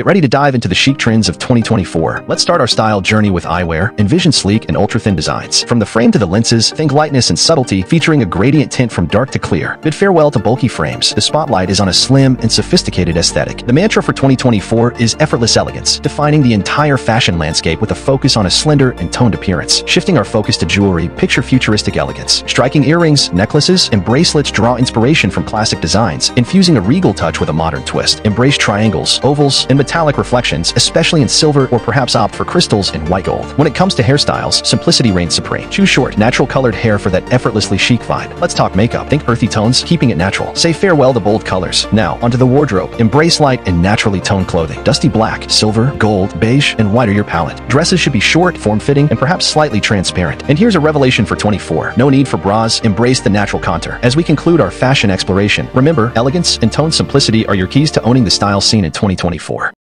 Get ready to dive into the chic trends of 2024. Let's start our style journey with eyewear. Envision sleek and ultra-thin designs. From the frame to the lenses, think lightness and subtlety, featuring a gradient tint from dark to clear. Bid farewell to bulky frames. The spotlight is on a slim and sophisticated aesthetic. The mantra for 2024 is effortless elegance, defining the entire fashion landscape with a focus on a slender and toned appearance. Shifting our focus to jewelry, picture futuristic elegance. Striking earrings, necklaces, and bracelets draw inspiration from classic designs, infusing a regal touch with a modern twist. Embrace triangles, ovals, and metallic reflections, especially in silver or perhaps opt for crystals in white gold. When it comes to hairstyles, simplicity reigns supreme. Choose short, natural colored hair for that effortlessly chic vibe. Let's talk makeup. Think earthy tones, keeping it natural. Say farewell to bold colors. Now, onto the wardrobe. Embrace light and naturally toned clothing. Dusty black, silver, gold, beige, and white are your palette. Dresses should be short, form-fitting, and perhaps slightly transparent. And here's a revelation for 24. No need for bras. Embrace the natural contour. As we conclude our fashion exploration, remember, elegance and tone simplicity are your keys to owning the style scene in 2024.